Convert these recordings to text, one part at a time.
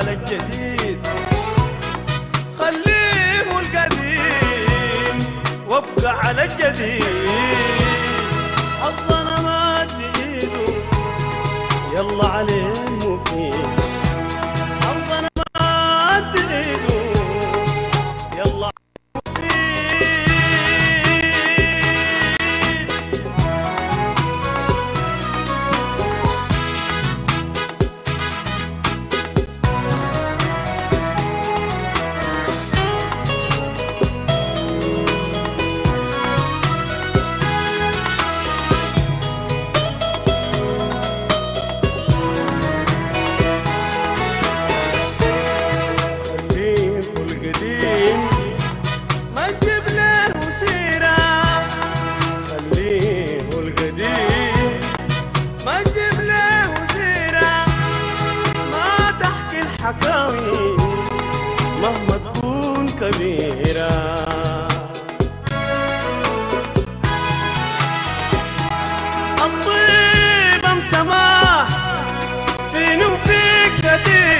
على الجديد. خليه القديم وابقى على الجديد. حظنا ما ايده يلا عليه المفيد مهما تكون كبيرة. الطيبة مسماح فين وفيك كثيرة.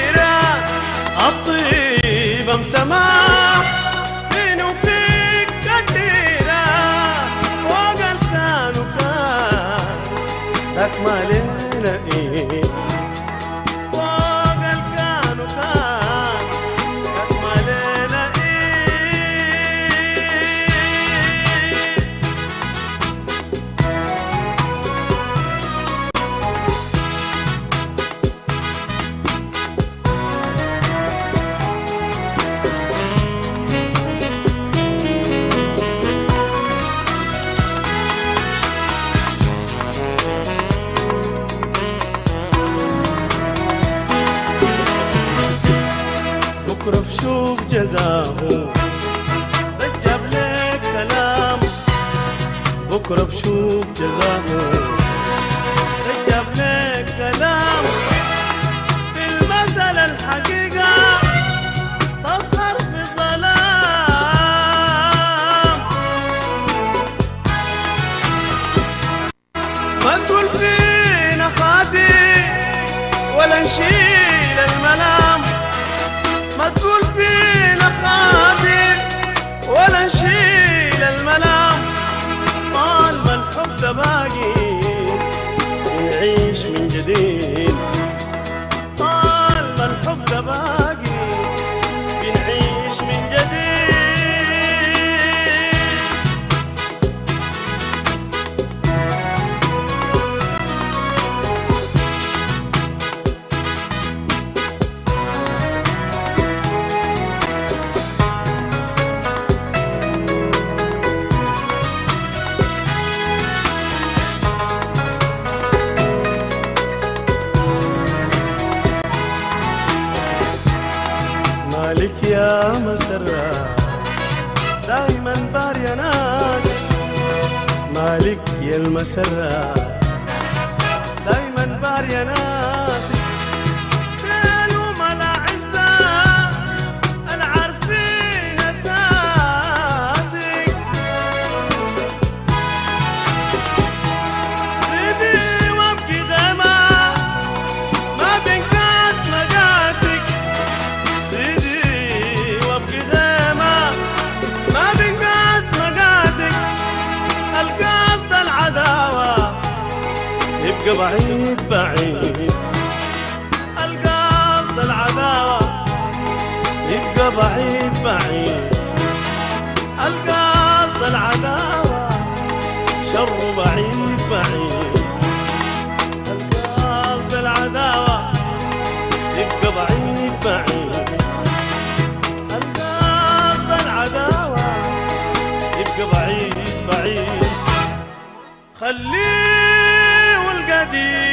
بكرة بشوف جزاه رجب لك كلام بكرة بشوف جزاه رجب لك كلام في المثل الحقيقة تظهر في ظلام ما تقول فينا خاطي ولا نشيل الملام. ما تقول باقي. نعيش من جديد. مالك يا مسرة. دايما بار ناس. مالك يا المسرة. دايما بار يا ناس. يبقى بعيد. بعيد القصد العداوة يبقى بعيد بعيد. القصد العداوة شر بعيد بعيد. القصد العداوة يبقى بعيد بعيد. القصد العداوة يبقى بعيد بعيد. خليه Hadi.